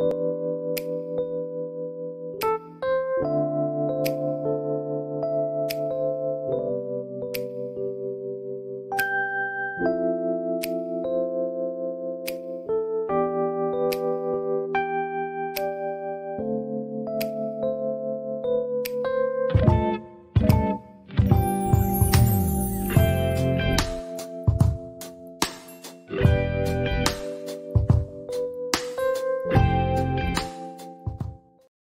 you.